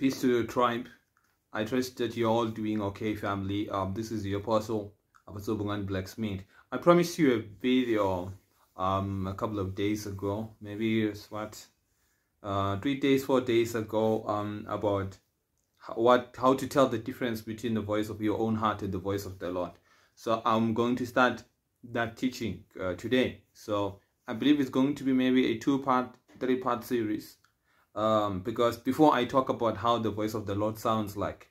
Peace to the tribe. I trust that you're all doing okay, family. Um, this is the Apostle, Apostle Bungan Blacksmith. I promised you a video um, a couple of days ago, maybe it's what, uh, three days, four days ago, um, about what how to tell the difference between the voice of your own heart and the voice of the Lord. So I'm going to start that teaching uh, today. So I believe it's going to be maybe a two-part, three-part series um, because before I talk about how the voice of the Lord sounds like,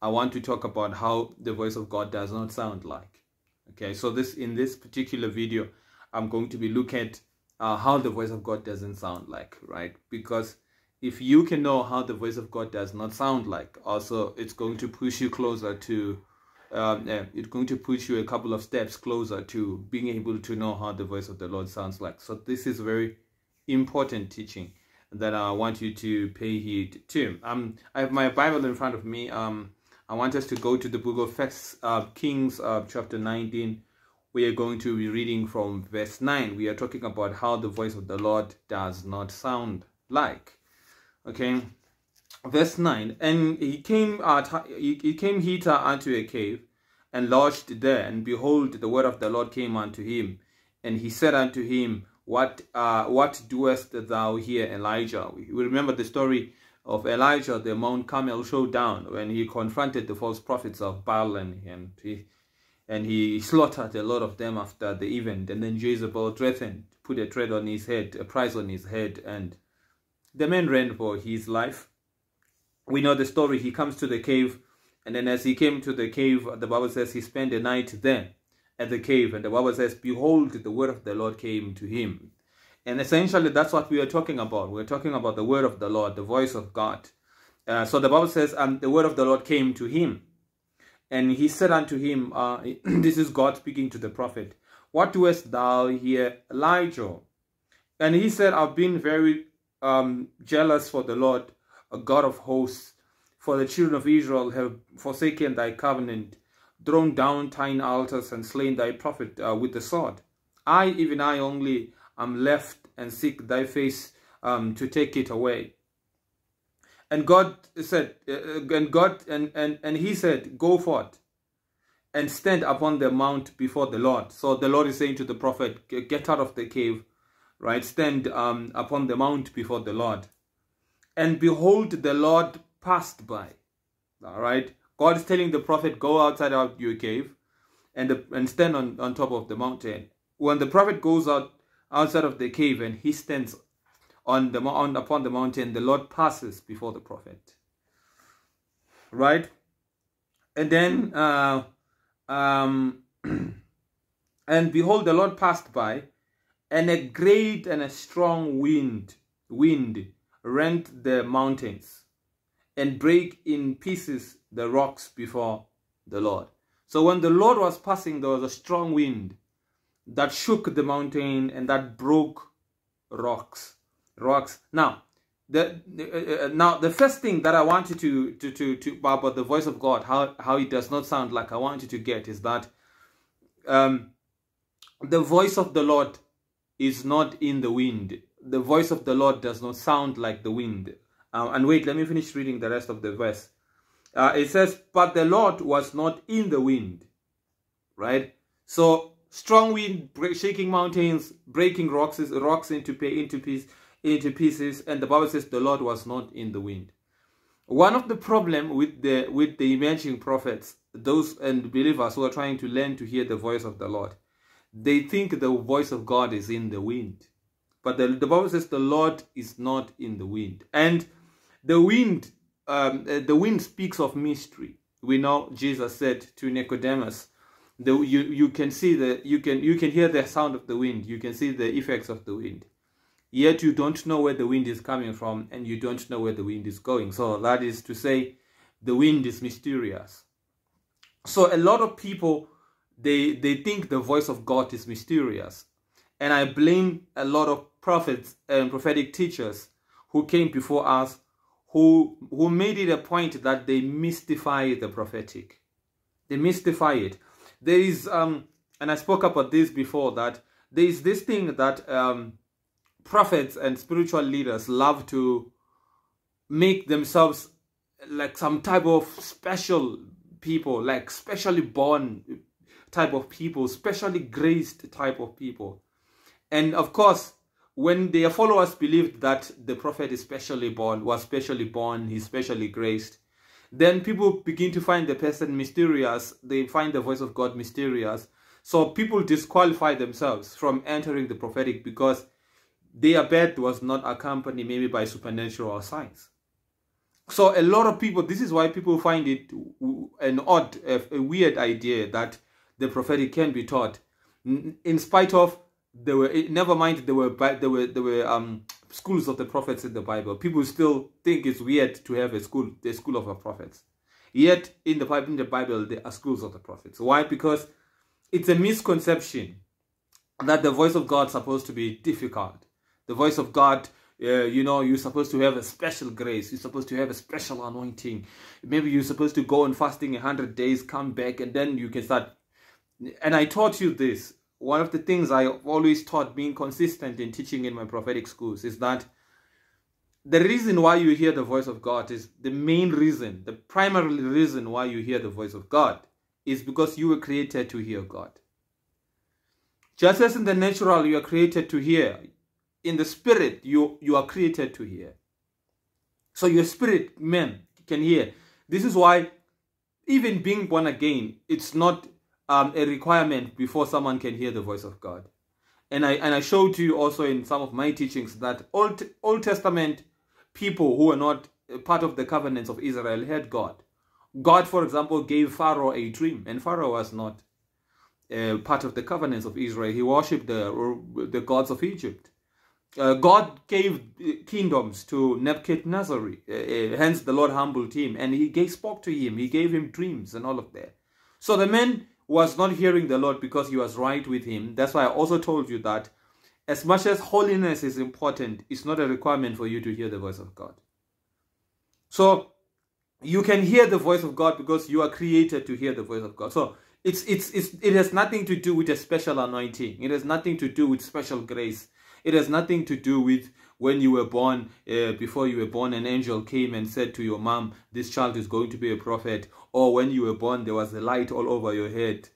I want to talk about how the voice of God does not sound like. Okay, so this in this particular video, I'm going to be looking at uh, how the voice of God doesn't sound like, right? Because if you can know how the voice of God does not sound like, also it's going to push you closer to, um, it's going to push you a couple of steps closer to being able to know how the voice of the Lord sounds like. So this is very important teaching that I want you to pay heed to. Um, I have my Bible in front of me. Um, I want us to go to the book of First uh, Kings, uh, chapter 19. We are going to be reading from verse 9. We are talking about how the voice of the Lord does not sound like. Okay, verse 9. And he came out, he came hither unto a cave, and lodged there. And behold, the word of the Lord came unto him. And he said unto him, what uh, what doest thou here, Elijah? We remember the story of Elijah, the Mount Carmel showdown, when he confronted the false prophets of Baal and, and he and he slaughtered a lot of them after the event. And then Jezebel threatened, put a threat on his head, a price on his head, and the man ran for his life. We know the story. He comes to the cave, and then as he came to the cave, the Bible says he spent the night there at the cave. And the Bible says, Behold, the word of the Lord came to him. And essentially, that's what we are talking about. We're talking about the word of the Lord, the voice of God. Uh, so the Bible says, and the word of the Lord came to him. And he said unto him, uh, this is God speaking to the prophet, What doest thou here, Elijah? And he said, I've been very um, jealous for the Lord, a God of hosts, for the children of Israel have forsaken thy covenant thrown down thine altars and slain thy prophet uh, with the sword. I, even I only, am left and seek thy face um, to take it away. And God said, uh, uh, and God, and, and, and he said, go forth and stand upon the mount before the Lord. So the Lord is saying to the prophet, get out of the cave, right? Stand um, upon the mount before the Lord. And behold, the Lord passed by, all right? God is telling the prophet, go outside of your cave and, the, and stand on, on top of the mountain. When the prophet goes out outside of the cave and he stands on the on, upon the mountain, the Lord passes before the prophet. Right? And then, uh, um, and behold, the Lord passed by, and a great and a strong wind, wind rent the mountains and break in pieces the rocks before the Lord. So when the Lord was passing, there was a strong wind that shook the mountain and that broke rocks. Rocks. Now, the, uh, uh, now the first thing that I want you to to to, to about the voice of God, how how it does not sound like I want you to get is that um, the voice of the Lord is not in the wind. The voice of the Lord does not sound like the wind. Uh, and wait, let me finish reading the rest of the verse. Uh, it says, but the Lord was not in the wind. Right? So strong wind shaking mountains, breaking rocks, rocks into, into, piece, into pieces. And the Bible says the Lord was not in the wind. One of the problem with the with the emerging prophets, those and believers who are trying to learn to hear the voice of the Lord, they think the voice of God is in the wind. But the, the Bible says the Lord is not in the wind. And the wind, um, uh, the wind speaks of mystery. We know Jesus said to Nicodemus, the, you, you can see the you can you can hear the sound of the wind, you can see the effects of the wind. Yet you don't know where the wind is coming from and you don't know where the wind is going. So that is to say the wind is mysterious. So a lot of people they they think the voice of God is mysterious. And I blame a lot of prophets and prophetic teachers who came before us who who made it a point that they mystify the prophetic. They mystify it. There is um and i spoke about this before that there is this thing that um prophets and spiritual leaders love to make themselves like some type of special people like specially born type of people specially graced type of people. And of course when their followers believed that the prophet is specially born, was specially born, he's specially graced, then people begin to find the person mysterious. They find the voice of God mysterious. So people disqualify themselves from entering the prophetic because their birth was not accompanied maybe by supernatural signs. So a lot of people, this is why people find it an odd, a weird idea that the prophetic can be taught in spite of there were never mind there were there were there were um schools of the prophets in the bible. People still think it's weird to have a school the school of the prophets. Yet in the bible in the bible there are schools of the prophets. Why? Because it's a misconception that the voice of god is supposed to be difficult. The voice of god uh, you know you're supposed to have a special grace. You're supposed to have a special anointing. Maybe you're supposed to go on fasting 100 days come back and then you can start. And i taught you this one of the things I always taught being consistent in teaching in my prophetic schools is that the reason why you hear the voice of God is the main reason, the primary reason why you hear the voice of God is because you were created to hear God. Just as in the natural you are created to hear, in the spirit you, you are created to hear. So your spirit, man, can hear. This is why even being born again, it's not um, a requirement before someone can hear the voice of God. And I and I showed you also in some of my teachings that Old Old Testament people who were not part of the covenants of Israel had God. God, for example, gave Pharaoh a dream, and Pharaoh was not uh, part of the covenants of Israel. He worshipped the the gods of Egypt. Uh, God gave kingdoms to Nebuchadnezzar, uh, uh, hence the Lord humbled him, and he gave, spoke to him. He gave him dreams and all of that. So the men was not hearing the Lord because he was right with him. That's why I also told you that as much as holiness is important, it's not a requirement for you to hear the voice of God. So you can hear the voice of God because you are created to hear the voice of God. So it's it's, it's it has nothing to do with a special anointing. It has nothing to do with special grace. It has nothing to do with when you were born, uh, before you were born, an angel came and said to your mom, this child is going to be a prophet. Or when you were born, there was a light all over your head.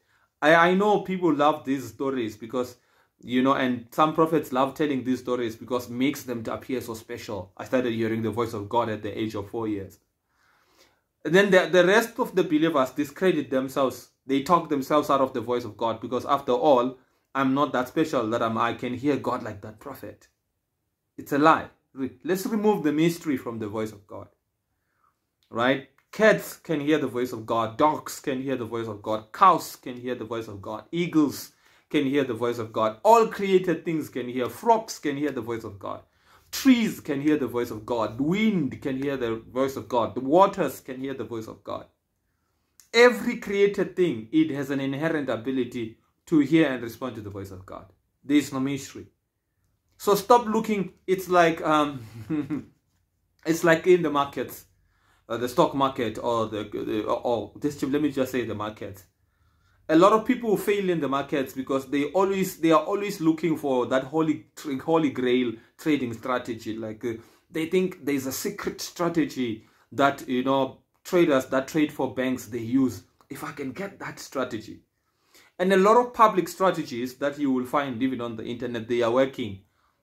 I, I know people love these stories because, you know, and some prophets love telling these stories because makes them to appear so special. I started hearing the voice of God at the age of four years. And then the, the rest of the believers discredit themselves. They talk themselves out of the voice of God because after all, I'm not that special that I'm, I can hear God like that prophet. It's a lie. Let's remove the mystery from the voice of God. Right? Cats can hear the voice of God. Dogs can hear the voice of God. Cows can hear the voice of God. Eagles can hear the voice of God. All created things can hear. Frogs can hear the voice of God. Trees can hear the voice of God. Wind can hear the voice of God. The waters can hear the voice of God. Every created thing, it has an inherent ability to hear and respond to the voice of God. There is no mystery. So stop looking. It's like um, it's like in the markets, uh, the stock market or the, the or this. Let me just say the market. A lot of people fail in the markets because they always they are always looking for that holy holy grail trading strategy. Like uh, they think there's a secret strategy that you know traders that trade for banks they use. If I can get that strategy, and a lot of public strategies that you will find even on the internet, they are working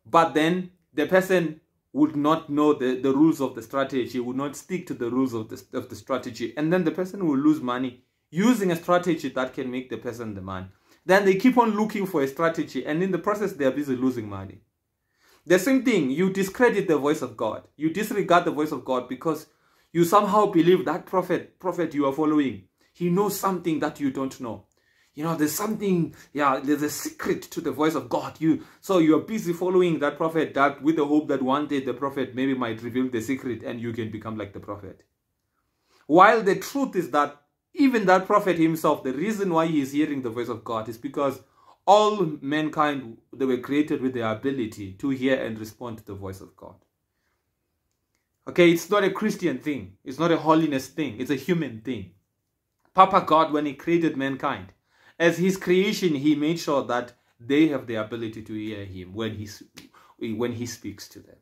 but then the person would not know the, the rules of the strategy, would not stick to the rules of the, of the strategy, and then the person will lose money using a strategy that can make the person the man. Then they keep on looking for a strategy, and in the process, they are busy losing money. The same thing, you discredit the voice of God. You disregard the voice of God because you somehow believe that prophet, prophet you are following, he knows something that you don't know. You know, there's something, yeah, there's a secret to the voice of God. You So you're busy following that prophet that with the hope that one day the prophet maybe might reveal the secret and you can become like the prophet. While the truth is that even that prophet himself, the reason why he is hearing the voice of God is because all mankind, they were created with the ability to hear and respond to the voice of God. Okay, it's not a Christian thing. It's not a holiness thing. It's a human thing. Papa God, when he created mankind, as his creation, he made sure that they have the ability to hear him when he, when he speaks to them.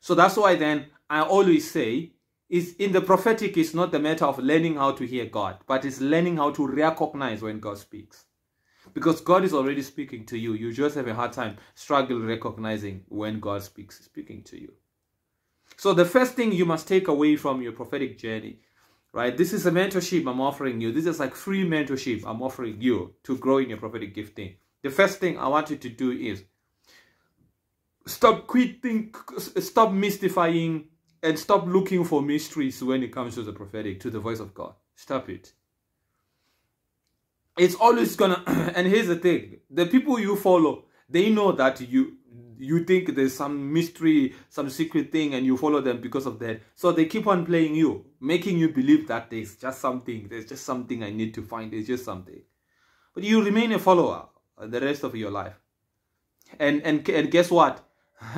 So that's why then I always say, is in the prophetic it's not the matter of learning how to hear God, but it's learning how to recognize when God speaks. Because God is already speaking to you. You just have a hard time struggle recognizing when God speaks speaking to you. So the first thing you must take away from your prophetic journey, right? This is a mentorship I'm offering you. This is like free mentorship I'm offering you to grow in your prophetic gifting. The first thing I want you to do is stop quitting, stop mystifying and stop looking for mysteries when it comes to the prophetic, to the voice of God. Stop it. It's always gonna, and here's the thing, the people you follow, they know that you you think there's some mystery, some secret thing, and you follow them because of that. So they keep on playing you, making you believe that there's just something, there's just something I need to find, there's just something. But you remain a follower the rest of your life. And and and guess what?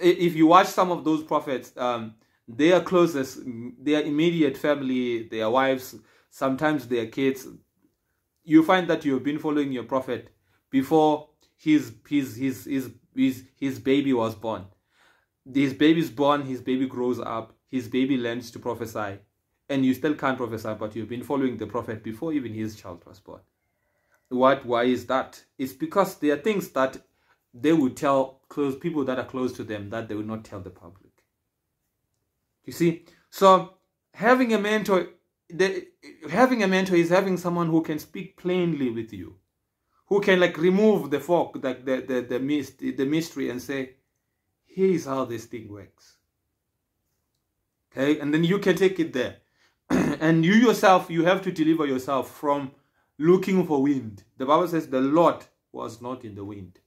if you watch some of those prophets, um, their closest, their immediate family, their wives, sometimes their kids, you find that you've been following your prophet before his his his his his, his baby was born. His baby is born, his baby grows up, his baby learns to prophesy, and you still can't prophesy, but you've been following the prophet before even his child was born. What? Why is that? It's because there are things that they would tell close people that are close to them that they will not tell the public. You see, so having a mentor, the, having a mentor is having someone who can speak plainly with you, who can like remove the fog, like the the the mist, the mystery, and say, "Here is how this thing works." Okay, and then you can take it there, and you yourself, you have to deliver yourself from looking for wind. The Bible says the Lord was not in the wind.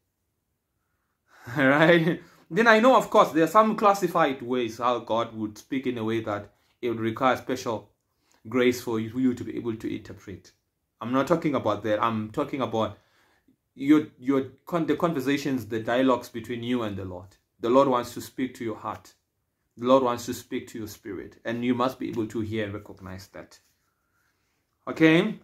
right? Then I know, of course, there are some classified ways how God would speak in a way that it would require special grace for you to be able to interpret. I'm not talking about that. I'm talking about your your the conversations, the dialogues between you and the Lord. The Lord wants to speak to your heart. The Lord wants to speak to your spirit, and you must be able to hear and recognize that. Okay,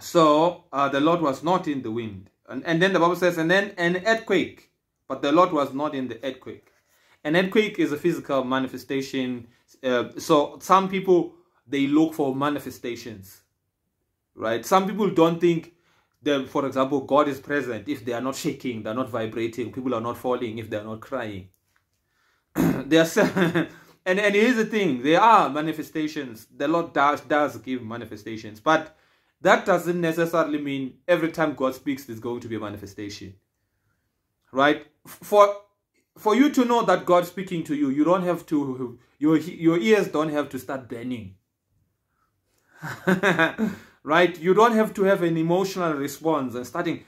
so uh, the Lord was not in the wind, and and then the Bible says, and then an earthquake but the Lord was not in the earthquake. An earthquake is a physical manifestation. Uh, so some people, they look for manifestations, right? Some people don't think that, for example, God is present if they are not shaking, they're not vibrating, people are not falling if they're not crying. There's, and, and here's the thing, there are manifestations. The Lord does, does give manifestations, but that doesn't necessarily mean every time God speaks, there's going to be a manifestation right? For for you to know that God's speaking to you, you don't have to your your ears don't have to start burning. right? You don't have to have an emotional response and starting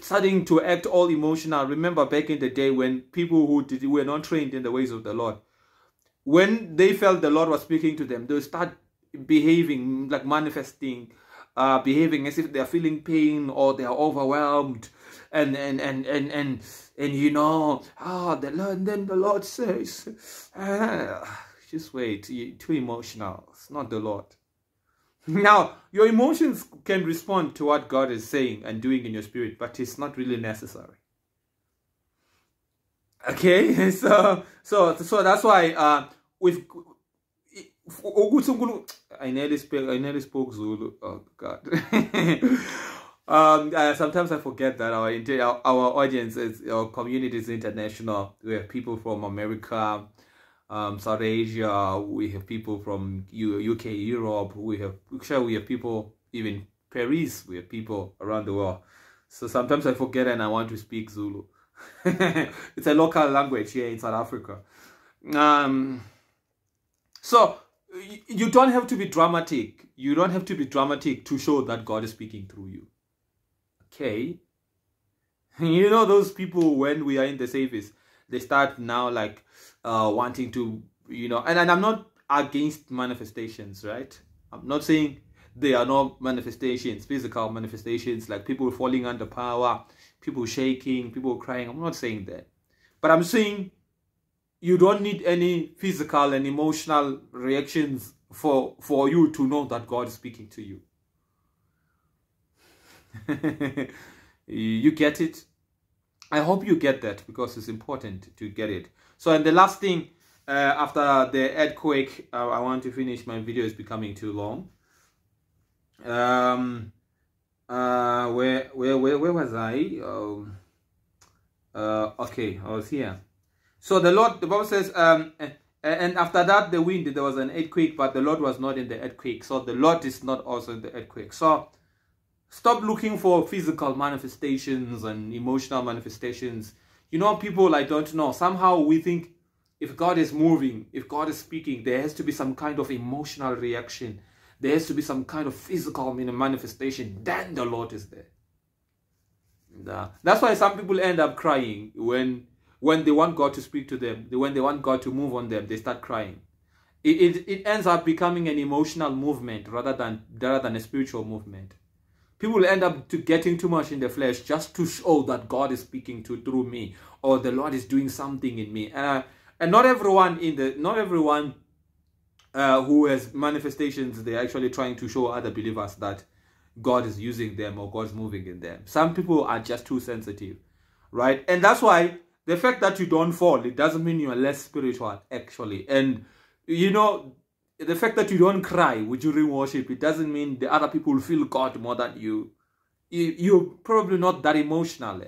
starting to act all emotional. Remember back in the day when people who did, were not trained in the ways of the Lord, when they felt the Lord was speaking to them, they would start behaving like manifesting, uh, behaving as if they are feeling pain or they are overwhelmed and and and and and, and you know ah the Lord then the Lord says ah, just wait you're too emotional it's not the Lord now your emotions can respond to what God is saying and doing in your spirit but it's not really necessary. Okay? So so so that's why uh with I nearly spoke I spoke Zulu. Oh god. Um, uh, sometimes I forget that our our, our audience is our community is international. We have people from America, um, South Asia. We have people from U UK, Europe. We have sure we have people even Paris. We have people around the world. So sometimes I forget and I want to speak Zulu. it's a local language here in South Africa. Um, so you don't have to be dramatic. You don't have to be dramatic to show that God is speaking through you. Okay. You know those people when we are in the service, they start now like uh, wanting to, you know, and, and I'm not against manifestations, right? I'm not saying they are not manifestations, physical manifestations, like people falling under power, people shaking, people crying. I'm not saying that. But I'm saying you don't need any physical and emotional reactions for for you to know that God is speaking to you. you get it? I hope you get that because it's important to get it. So, and the last thing uh, after the earthquake, uh, I want to finish. My video is becoming too long. Um, uh, where, where, where, where was I? Um, uh, okay, I was here. So the Lord, the Bible says, um, and after that, the wind, there was an earthquake, but the Lord was not in the earthquake. So the Lord is not also in the earthquake. So stop looking for physical manifestations and emotional manifestations. You know, people I don't know. Somehow we think if God is moving, if God is speaking, there has to be some kind of emotional reaction. There has to be some kind of physical manifestation. Then the Lord is there. Uh, that's why some people end up crying when when they want God to speak to them, when they want God to move on them, they start crying. It, it, it ends up becoming an emotional movement rather than rather than a spiritual movement. People end up to getting too much in the flesh just to show that God is speaking to through me or the Lord is doing something in me. Uh, and not everyone in the not everyone uh, who has manifestations they're actually trying to show other believers that God is using them or God's moving in them. Some people are just too sensitive, right? And that's why the fact that you don't fall, it doesn't mean you're less spiritual, actually. And, you know, the fact that you don't cry during worship, it doesn't mean the other people feel God more than you. you you're probably not that emotional,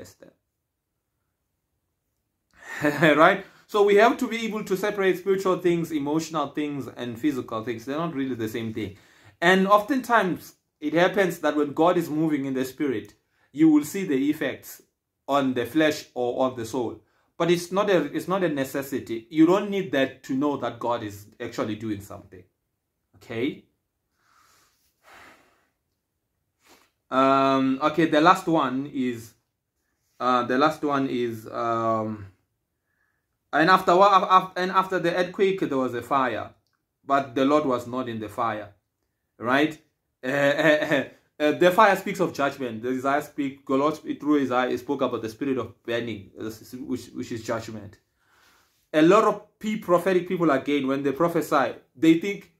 right? So we have to be able to separate spiritual things, emotional things, and physical things. They're not really the same thing. And oftentimes, it happens that when God is moving in the spirit, you will see the effects on the flesh or on the soul. But it's not a it's not a necessity. You don't need that to know that God is actually doing something. Okay? Um okay, the last one is uh the last one is um and after and after the earthquake there was a fire, but the Lord was not in the fire. Right? Uh, Uh, the fire speaks of judgment. The Isaiah speak, God through Isaiah spoke about the spirit of burning, which, which is judgment. A lot of prophetic people again, when they prophesy, they think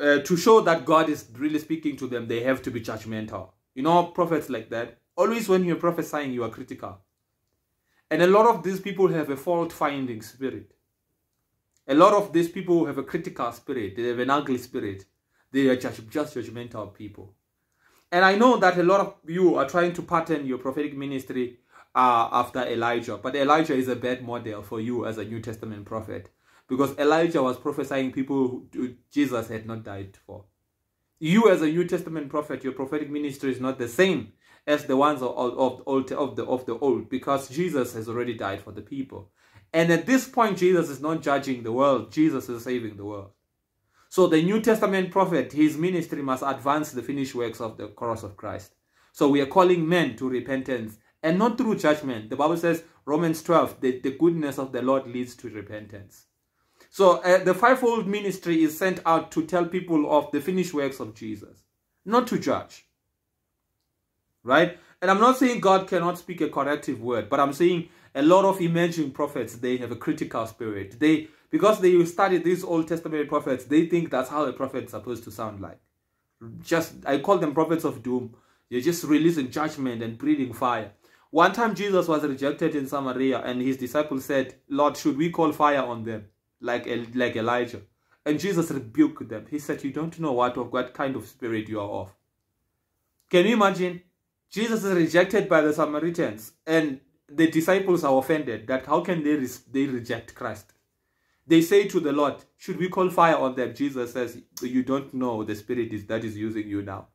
uh, to show that God is really speaking to them, they have to be judgmental. You know, prophets like that. Always when you're prophesying, you are critical. And a lot of these people have a fault finding spirit. A lot of these people have a critical spirit. They have an ugly spirit. They are just judgmental people. And I know that a lot of you are trying to pattern your prophetic ministry uh, after Elijah. But Elijah is a bad model for you as a New Testament prophet. Because Elijah was prophesying people who Jesus had not died for. You as a New Testament prophet, your prophetic ministry is not the same as the ones of, of, of, of, the, of the old. Because Jesus has already died for the people. And at this point, Jesus is not judging the world. Jesus is saving the world. So the New Testament prophet, his ministry must advance the finished works of the cross of Christ. So we are calling men to repentance and not through judgment. The Bible says, Romans 12, the, the goodness of the Lord leads to repentance. So uh, the fivefold ministry is sent out to tell people of the finished works of Jesus, not to judge. Right? And I'm not saying God cannot speak a corrective word, but I'm saying a lot of emerging prophets, they have a critical spirit. They because they studied these Old Testament prophets, they think that's how a prophet is supposed to sound like. Just, I call them prophets of doom. You're just releasing judgment and breathing fire. One time Jesus was rejected in Samaria and his disciples said, Lord, should we call fire on them like, like Elijah? And Jesus rebuked them. He said, you don't know what, of what kind of spirit you are of. Can you imagine? Jesus is rejected by the Samaritans and the disciples are offended that how can they, they reject Christ? They say to the Lord, should we call fire on them? Jesus says, you don't know the spirit is, that is using you now.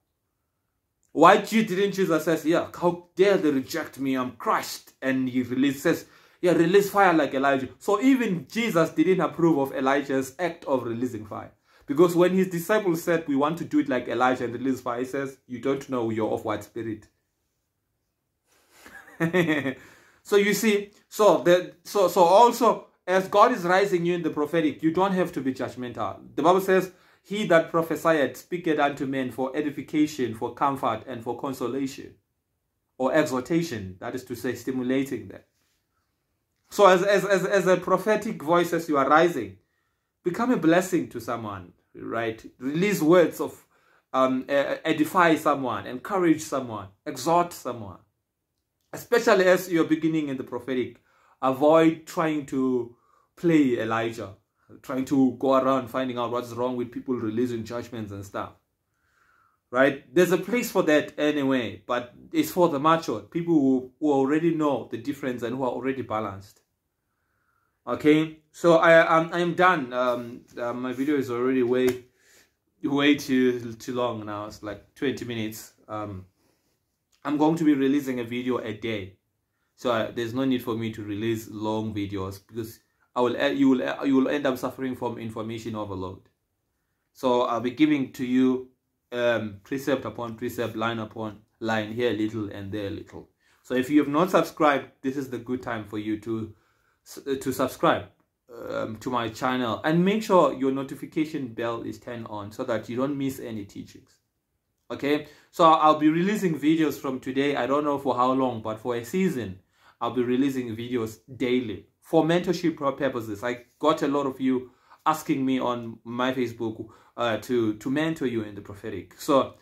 Why didn't Jesus says, yeah, how dare they reject me? I'm Christ. And he releases, says, yeah, release fire like Elijah. So even Jesus didn't approve of Elijah's act of releasing fire. Because when his disciples said, we want to do it like Elijah and release fire, he says, you don't know you're of what spirit. so you see, so the so so also as God is rising you in the prophetic, you don't have to be judgmental. The Bible says, He that prophesied speaketh unto men for edification, for comfort, and for consolation, or exhortation, that is to say, stimulating them. So as, as, as, as a prophetic voice as you are rising, become a blessing to someone, right? Release words of um, edify someone, encourage someone, exhort someone. Especially as you're beginning in the prophetic, avoid trying to play Elijah, trying to go around finding out what's wrong with people releasing judgments and stuff. Right? There's a place for that anyway, but it's for the mature, people who, who already know the difference and who are already balanced. Okay, so I am I am done. Um, uh, my video is already way way too too long now. It's like 20 minutes. Um, I'm going to be releasing a video a day, so uh, there's no need for me to release long videos because I will you will you will end up suffering from information overload. So I'll be giving to you um, precept upon precept, line upon line, here little and there little. So if you have not subscribed, this is the good time for you to uh, to subscribe um, to my channel and make sure your notification bell is turned on so that you don't miss any teachings. Okay, so I'll be releasing videos from today. I don't know for how long, but for a season, I'll be releasing videos daily for mentorship purposes. I got a lot of you asking me on my Facebook uh, to to mentor you in the prophetic. So,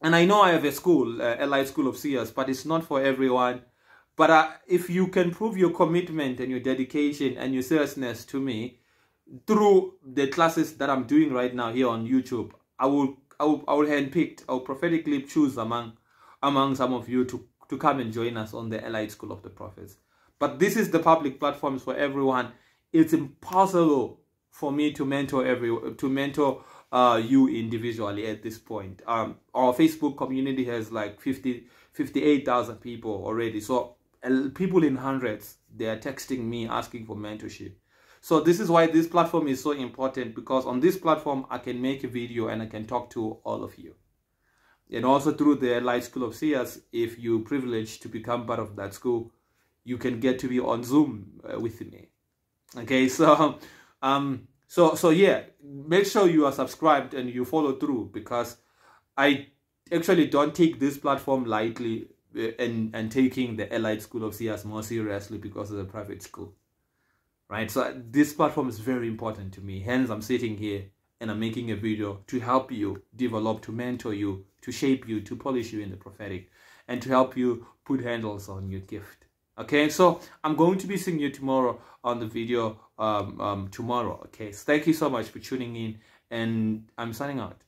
and I know I have a school, uh, Elite School of Seers, but it's not for everyone. But uh, if you can prove your commitment and your dedication and your seriousness to me through the classes that I'm doing right now here on YouTube, I will I will I will handpick, I will prophetically choose among among some of you to to come and join us on the Elite School of the Prophets. But this is the public platforms for everyone. It's impossible for me to mentor every to mentor uh, you individually at this point. Um, our Facebook community has like 50, 58,000 people already. So people in hundreds, they are texting me asking for mentorship. So this is why this platform is so important because on this platform, I can make a video and I can talk to all of you. And also through the Elite School of Seers, if you privileged to become part of that school, you can get to be on Zoom uh, with me. Okay, so um, so so yeah, make sure you are subscribed and you follow through because I actually don't take this platform lightly uh, and and taking the Elite School of Seers more seriously because it's a private school. Right, so this platform is very important to me. Hence, I'm sitting here and I'm making a video to help you develop, to mentor you, to shape you, to polish you in the prophetic, and to help you put handles on your gift okay so i'm going to be seeing you tomorrow on the video um, um, tomorrow okay? So thank you so much for tuning in and i'm signing out